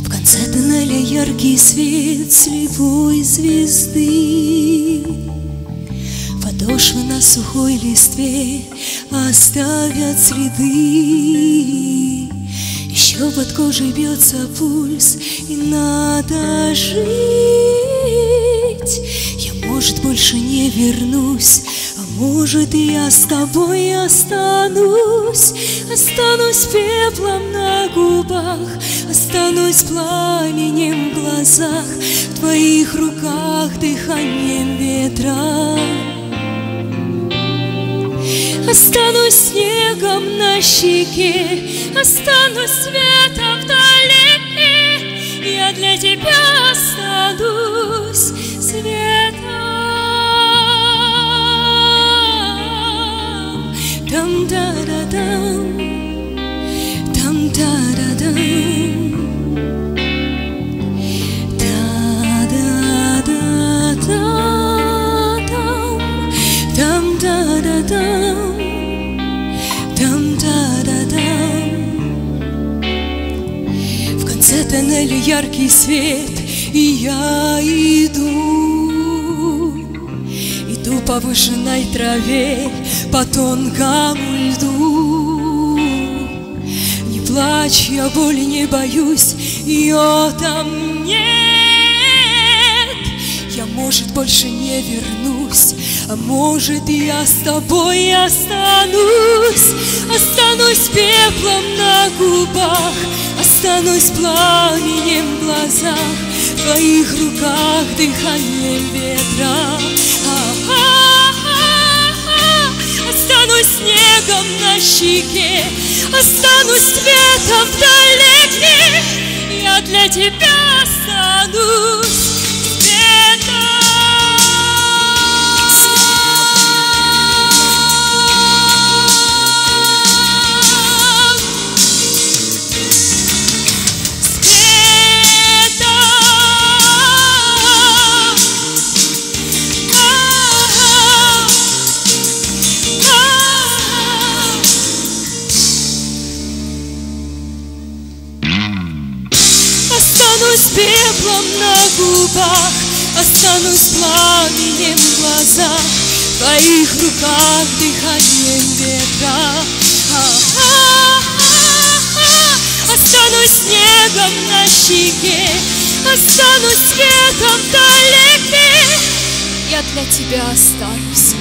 В конце тоннеля яркий свет слепой звезды. Подошвы на сухой листве оставят следы Еще под кожей бьется пульс, и надо жить. Я, может, больше не вернусь, а может, я с тобой останусь. Останусь пеплом на губах, останусь пламенем в глазах В твоих руках дыханием ветра Останусь снегом на щеке, останусь светом вдали. Я для тебя останусь светом. Там да да дам, там да да дам. Да да да там там да да дам. В конце тоннеля яркий свет, и я иду, иду по выжженной траве, по тонкому льду. Не плачь, я боли не боюсь, ее там может, больше не вернусь, а может, я с тобой останусь. Останусь пеплом на губах, останусь пламенем в глазах, в твоих руках дыханием ветра. Останусь снегом на щеке, останусь светом вдалеке. Я для тебя пеплом на губах, останусь пламенем в глазах, в твоих руках дыханием ветра. Останусь снегом на щеке, останусь светом вдалеке. Я для тебя останусь.